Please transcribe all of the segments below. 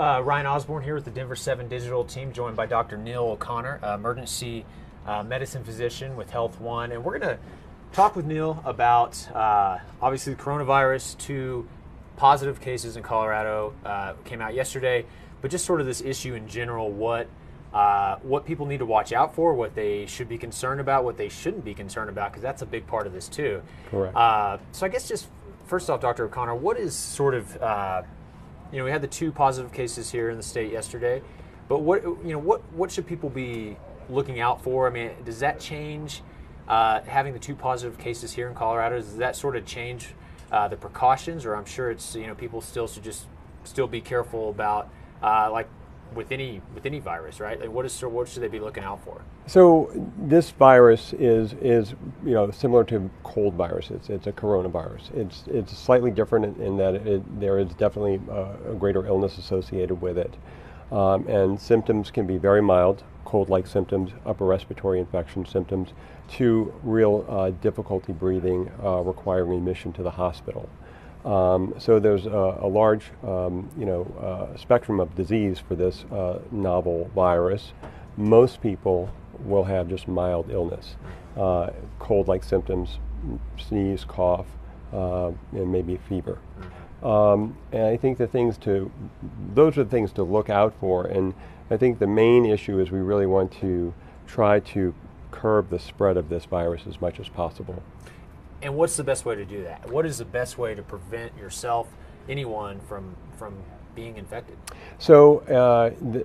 Uh, Ryan Osborne here with the Denver 7 Digital team, joined by Dr. Neal O'Connor, uh, emergency uh, medicine physician with HealthONE. And we're going to talk with Neal about uh, obviously the coronavirus, two positive cases in Colorado uh, came out yesterday, but just sort of this issue in general what. Uh, what people need to watch out for, what they should be concerned about, what they shouldn't be concerned about, because that's a big part of this too. Correct. so I guess just first off, Dr. O'Connor, what is sort of you know, we had the two positive cases here in the state yesterday, but what you know, what what should people be looking out for? I mean, does that change uh, having the two positive cases here in Colorado? Does that sort of change uh, the precautions, or I'm sure it's you know people still should just still be careful about uh, like with any with any virus, right? Like what is what should they be looking out for? So this virus is is you know similar to cold viruses. It's a coronavirus. It's it's slightly different in, in that it, there is definitely a, a, greater illness associated with it, um, and symptoms can be very mild, cold-like symptoms, upper respiratory infection symptoms, to real uh, difficulty breathing, uh, requiring admission to the hospital. Um, so there's a, a large, um, you know, uh, spectrum of disease for this uh, novel virus. Most people will have just mild illness, uh, cold-like symptoms, sneeze, cough, uh, and maybe fever. Um, and I think the things to, those are the things to look out for. And I think the main issue is we really want to try to curb the spread of this virus as much as possible. And what's the best way to do that? What is the best way to prevent yourself, anyone, from from being infected? So, uh, the,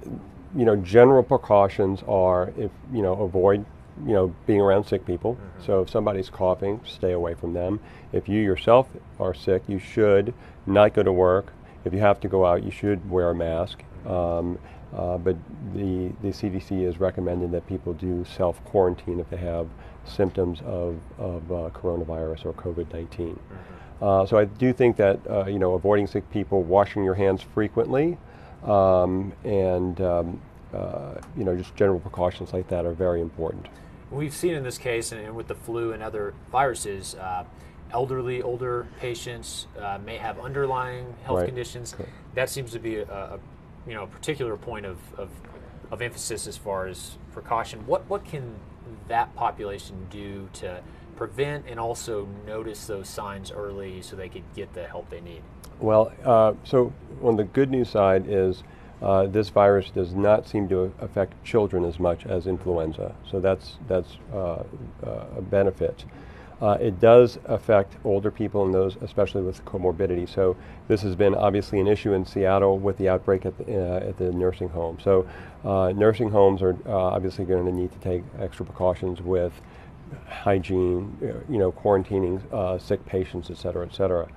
you know, general precautions are if you know avoid you know being around sick people. Mm-hmm. So if somebody's coughing, stay away from them. If you yourself are sick, you should not go to work. If you have to go out, you should wear a mask. Um, uh, but the, the CDC is recommending that people do self quarantine if they have symptoms of, of uh, coronavirus or COVID 19. Mm-hmm. Uh, so I do think that uh, you know avoiding sick people, washing your hands frequently, um, and um, uh, you know just general precautions like that are very important. We've seen in this case, and with the flu and other viruses, uh, elderly, older patients uh, may have underlying health right. conditions. That seems to be a, a you know a particular point of, of, of emphasis as far as precaution. What what can that population do to prevent and also notice those signs early so they could get the help they need? Well, uh, so on the good news side is uh, this virus does not seem to affect children as much as influenza. So that's that's uh, uh a benefit. Uh, it does affect older people and those especially with comorbidity. So this has been obviously an issue in Seattle with the outbreak at the, uh, at the nursing home. So uh, nursing homes are uh, obviously going to need to take extra precautions with hygiene, uh, you know, quarantining uh, sick patients, et cetera, et cetera.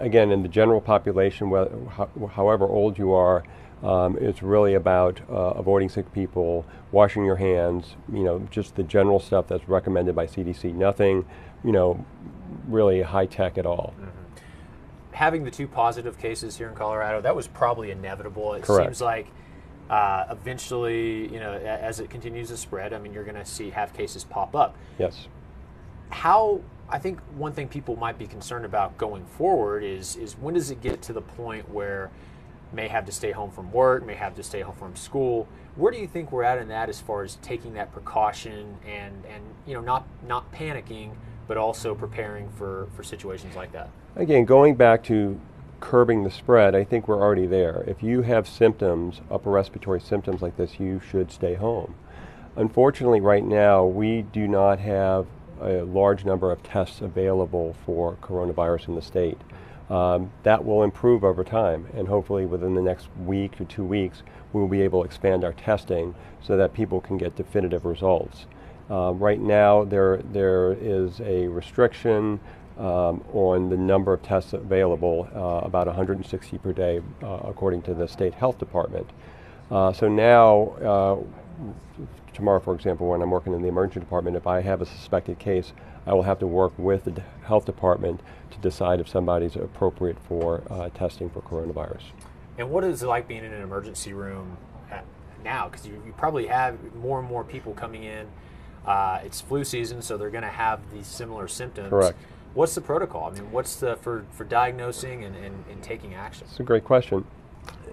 again, in the general population, wh- however old you are, um, it's really about uh, avoiding sick people, washing your hands, you know, just the general stuff that's recommended by CDC. Nothing, you know, really high tech at all. Mm-hmm. Having the two positive cases here in Colorado, that was probably inevitable. It Correct. seems like uh, eventually, you know, as it continues to spread, I mean, you're going to see have cases pop up. Yes. How I think one thing people might be concerned about going forward is is when does it get to the point where may have to stay home from work, may have to stay home from school. Where do you think we're at in that as far as taking that precaution and, and you know not not panicking, but also preparing for, for situations like that? Again, going back to curbing the spread, I think we're already there. If you have symptoms, upper respiratory symptoms like this, you should stay home. Unfortunately, right now, we do not have a large number of tests available for coronavirus in the state. Um, that will improve over time, and hopefully within the next week or two weeks, we will be able to expand our testing so that people can get definitive results. Uh, right now, there there is a restriction um, on the number of tests available, uh, about 160 per day, uh, according to the state health department. Uh, so now uh, tomorrow, for example, when I'm working in the emergency department, if I have a suspected case, I will have to work with the health department to decide if somebody's appropriate for uh, testing for coronavirus. And what is it like being in an emergency room now? Because you, you, probably have more and more people coming in. Uh, it's flu season, so they're going to have these similar symptoms. Correct. What's the protocol? I mean, what's the for, for diagnosing and, and, and taking action? It's a great question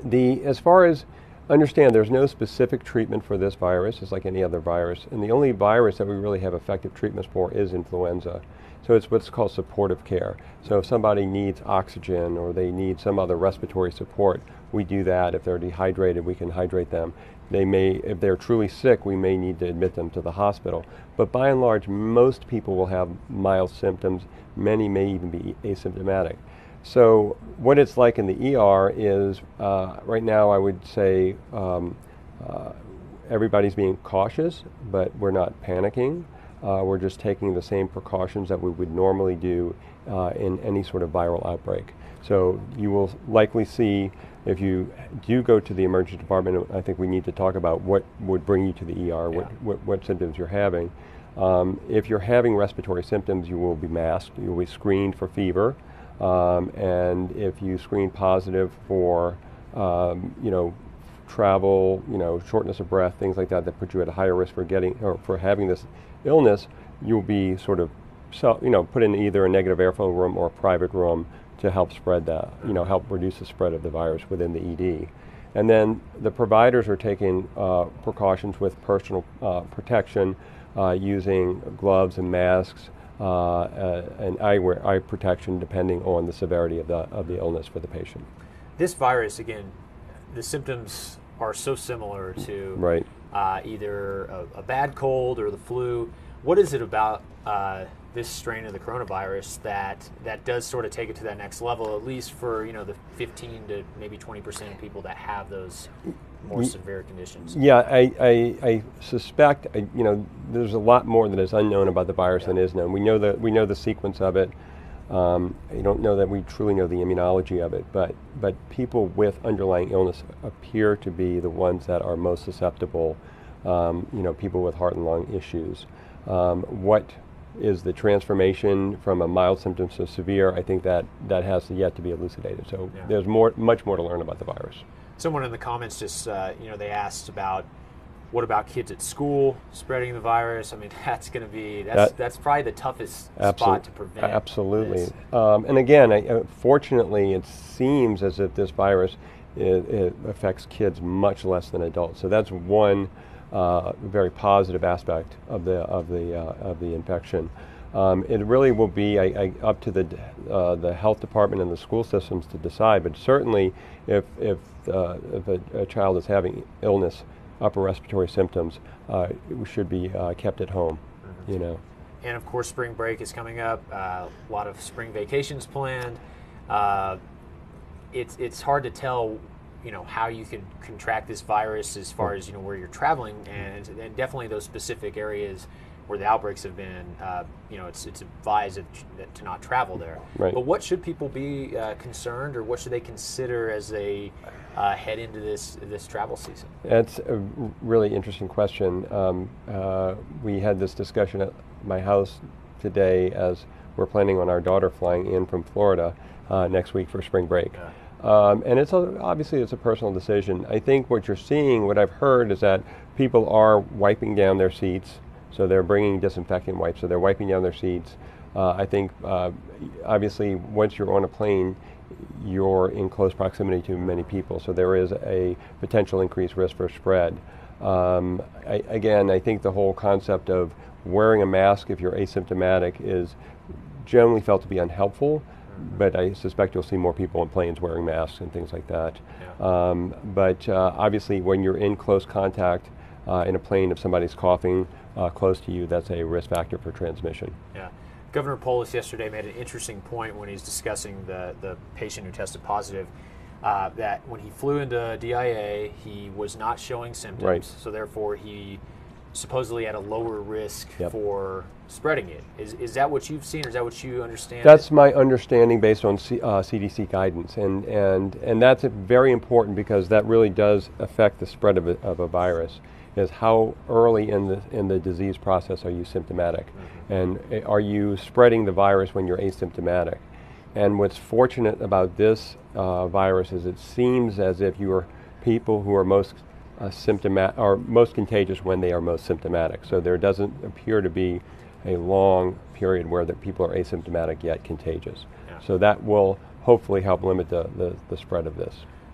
the as far as understand, there's no specific treatment for this virus. It's like any other virus, and the only virus that we really have effective treatments for is influenza. So it's what's called supportive care. So if somebody needs oxygen or they need some other respiratory support, we do that. If they're dehydrated, we can hydrate them. They may, if they're truly sick, we may need to admit them to the hospital. But by and large, most people will have mild symptoms. Many may even be asymptomatic. So what it's like in the ER is uh, right now I would say um, uh, everybody's being cautious, but we're not panicking. Uh, we're just taking the same precautions that we would normally do uh, in any sort of viral outbreak. So you will likely see if you do go to the emergency department, I think we need to talk about what would bring you to the ER, what, what, what, symptoms you're having. Um, if you're having respiratory symptoms, you will be masked. You will be screened for fever. Um, and if you screen positive for, um, you know, travel, you know, shortness of breath, things like that, that put you at a higher risk for getting or for having this illness, you'll be sort of, so, you know, put in either a negative airflow room or a private room to help spread that, you know, help reduce the spread of the virus within the ED. And then the providers are taking uh, precautions with personal uh, protection uh, using gloves and masks Uh, uh, and eyewear, eye protection depending on the severity of the, of the illness for the patient. This virus, again, the symptoms are so similar to right. Uh, either a, a, bad cold or the flu. What is it about uh, this strain of the coronavirus that that does sort of take it to that next level, at least for you know the 15 to maybe 20 percent of people that have those more severe conditions. Yeah, I, I, I suspect I, you know there's a lot more that is unknown about the virus yeah. than is known. We know the we know the sequence of it. Um, I don't know that we truly know the immunology of it, but but people with underlying illness appear to be the ones that are most susceptible. Um, you know, people with heart and lung issues. Um, what is the transformation from a mild symptom to severe. I think that that has yet to be elucidated. So yeah. there's more, much more to learn about the virus. Someone in the comments just, uh, you know, they asked about what about kids at school spreading the virus? I mean, that's going to be that's that, that's probably the toughest spot to prevent. Absolutely. Um, and again, I, uh, fortunately, it seems as if this virus it, it affects kids much less than adults. So that's one uh, very positive aspect of the of the uh, of the infection. Um, it really will be I, I, up to the uh, the health department and the school systems to decide. But certainly, if if, uh, if a, a, child is having illness, upper respiratory symptoms, uh, it should be uh, kept at home. Mm-hmm. You know. And of course, spring break is coming up. a lot of spring vacations planned. it's it's hard to tell you know how you can contract this virus as far as you know where you're traveling and, and definitely those specific areas where the outbreaks have been uh, you know it's it's advised to not travel there right. but what should people be uh, concerned or what should they consider as they uh, head into this this travel season that's a really interesting question um, uh, we had this discussion at my house today as we're planning on our daughter flying in from Florida uh, next week for spring break yeah. Um, and it's a, obviously it's a personal decision. I think what you're seeing, what I've heard, is that people are wiping down their seats. So they're bringing disinfectant wipes. So they're wiping down their seats. Uh, I think uh, obviously once you're on a plane, you're in close proximity to many people. So there is a potential increased risk for spread. Um, I, again, I think the whole concept of wearing a mask if you're asymptomatic is generally felt to be unhelpful but I suspect you'll see more people on planes wearing masks and things like that. Yeah. Um, but uh, obviously, when you're in close contact uh, in a plane, if somebody's coughing uh, close to you, that's a risk factor for transmission. Yeah. Governor Polis yesterday made an interesting point when he's discussing the, the patient who tested positive. Uh, that when he flew into DIA, he was not showing symptoms, right. so therefore he supposedly at a lower risk yep. for spreading it. Is, is that what you've seen, or is that what you understand? That's my understanding based on C, uh, CDC guidance, and, and, and that's very important because that really does affect the spread of a, of a virus. Is how early in the in the disease process are you symptomatic, mm-hmm. and eh, are you spreading the virus when you're asymptomatic? And what's fortunate about this uh, virus is it seems as if you are people who are most uh, symptomatic are most contagious when they are most symptomatic. So there doesn't appear to be a long period where the people are asymptomatic yet contagious. Yeah. So that will hopefully help limit the, the, the, spread of this.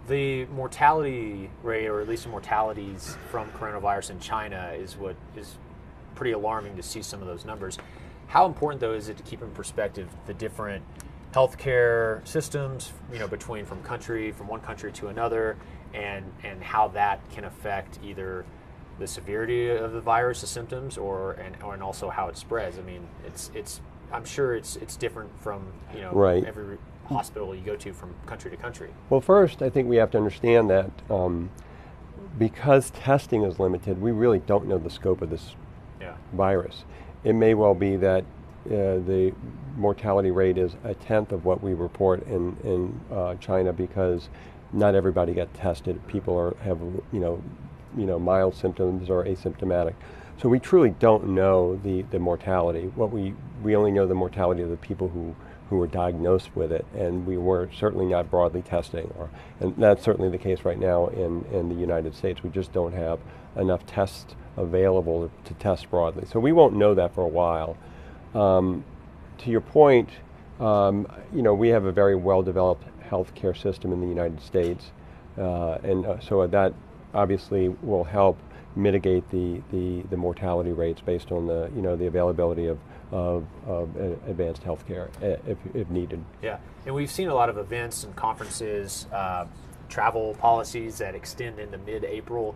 The mortality rate, or at least the mortalities from coronavirus in China, is what is pretty alarming to see some of those numbers. How important, though, is it to keep in perspective the different healthcare systems, you know, between from country from one country to another, and and how that can affect either the severity of the virus, the symptoms, or and or and also how it spreads. I mean, it's it's I'm sure it's it's different from you know Right. every hospital you go to from country to country. Well, first, I think we have to understand that um, because testing is limited, we really don't know the scope of this Yeah. virus. It may well be that uh, the mortality rate is a tenth of what we report in, in uh, China because not everybody got tested. People are, have you know, you know, mild symptoms or asymptomatic. So we truly don't know the, the mortality. What we, we only know the mortality of the people who, who were diagnosed with it, and we were certainly not broadly testing. Or, and that's certainly the case right now in, in the United States. We just don't have enough tests available to test broadly. So we won't know that for a while. Um, to your point, um, you know, we have a very well-developed healthcare system in the United States, uh, and uh, so that obviously will help mitigate the, the, the mortality rates based on the you know the availability of of, of advanced healthcare uh, if, if needed. Yeah, and we've seen a lot of events and conferences, uh, travel policies that extend into mid-April.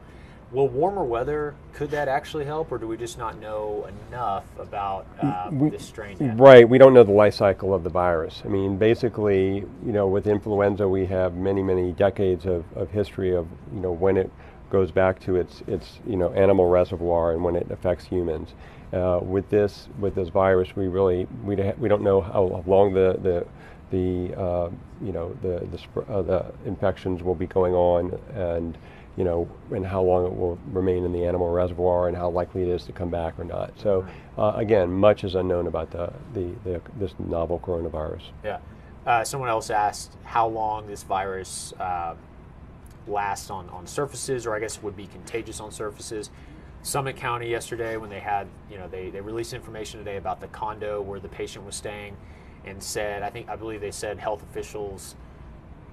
Will warmer weather could that actually help, or do we just not know enough about uh, We- this strain yet? Right, we don't know the life cycle of the virus. I mean, basically, you know, with influenza, we have many, many decades of, of history of, you know, when it goes back to its, its, you know, animal reservoir and when it affects humans. Uh, with this, with this virus, we really, we, we don't know how long the, the, the, uh, you know, the, the, sp- uh, the infections will be going on and, you know, and how long it will remain in the animal reservoir and how likely it is to come back or not. So, uh, again, much is unknown about the, the, the, this novel coronavirus. Yeah. Uh, someone else asked how long this virus lasts on, on surfaces, or I guess would be contagious on surfaces. Summit County yesterday, when they had, you know, they, they released information today about the condo where the patient was staying, and said, I think, I believe they said health officials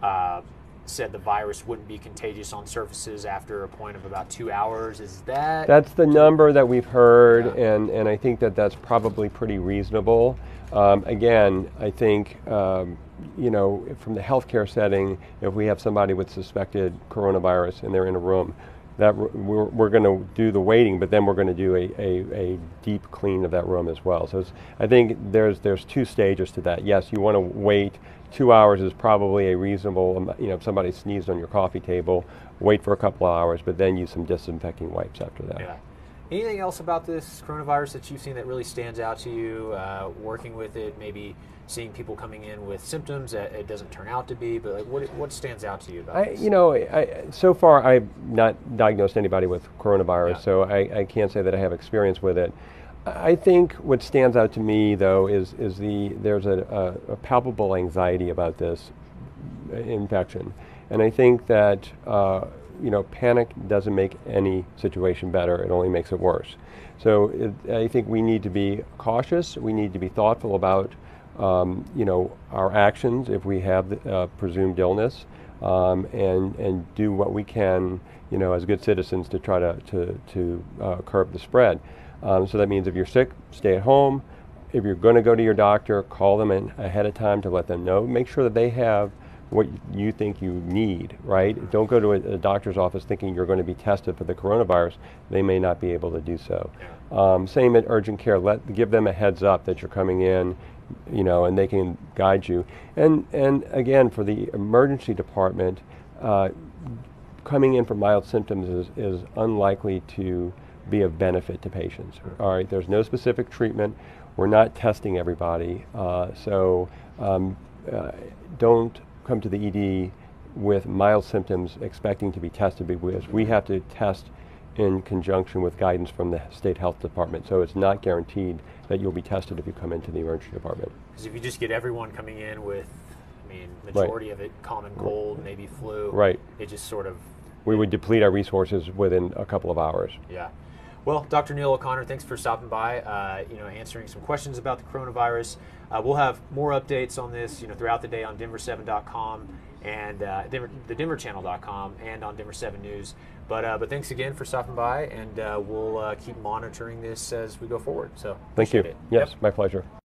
uh, said the virus wouldn't be contagious on surfaces after a point of about two hours. Is that? That's the number that we've heard, Yeah. and, and I think that that's probably pretty reasonable. Um, again, I think, um, you know, from the healthcare setting, if we have somebody with suspected coronavirus and they're in a room, that we're, we're going to do the waiting, but then we're going to do a, a, a deep clean of that room as well. So I think there's, there's two stages to that. Yes, you want to wait. Two hours is probably a reasonable, you know, if somebody sneezed on your coffee table, wait for a couple of hours, but then use some disinfecting wipes after that. Yeah. Anything else about this coronavirus that you've seen that really stands out to you? Uh, working with it, maybe seeing people coming in with symptoms that it doesn't turn out to be, but like what what stands out to you about I, this? you know, I, so far I've not diagnosed anybody with coronavirus, Yeah. so I, I can't say that I have experience with it. I think what stands out to me, though, is is the there's a, a, a palpable anxiety about this infection, and I think that uh, you know panic doesn't make any situation better; it only makes it worse. So it, I think we need to be cautious. We need to be thoughtful about um, you know our actions if we have uh, presumed illness, um, and and do what we can, you know, as good citizens to try to to to uh, curb the spread. Um, so that means if you're sick, stay at home. If you're going to go to your doctor, call them in ahead of time to let them know. Make sure that they have what you think you need, right? Don't go to a, a doctor's office thinking you're going to be tested for the coronavirus. They may not be able to do so. Um, same at urgent care. Let give them a heads up that you're coming in, you know, and they can guide you. And and again, for the emergency department, uh, coming in for mild symptoms is, is unlikely to be of benefit to patients. All right, there's no specific treatment. We're not testing everybody, uh, so um, uh, don't come to the ED with mild symptoms expecting to be tested because we have to test in conjunction with guidance from the state health department. So it's not guaranteed that you'll be tested if you come into the emergency department. Because if you just get everyone coming in with, I mean, majority of it common mm-hmm. cold, maybe flu, Right. It just sort of We would deplete our resources within a couple of hours. Yeah. Well, Dr. Neal O'Connor, thanks for stopping by. Uh, you know, answering some questions about the coronavirus. Uh, we'll have more updates on this, you know, throughout the day on Denver7.com and uh, Denver, the DenverChannel.com and on Denver 7 News. But uh, but thanks again for stopping by, and uh, we'll uh, keep monitoring this as we go forward. So Thank you. it. Yes, Yep. my pleasure.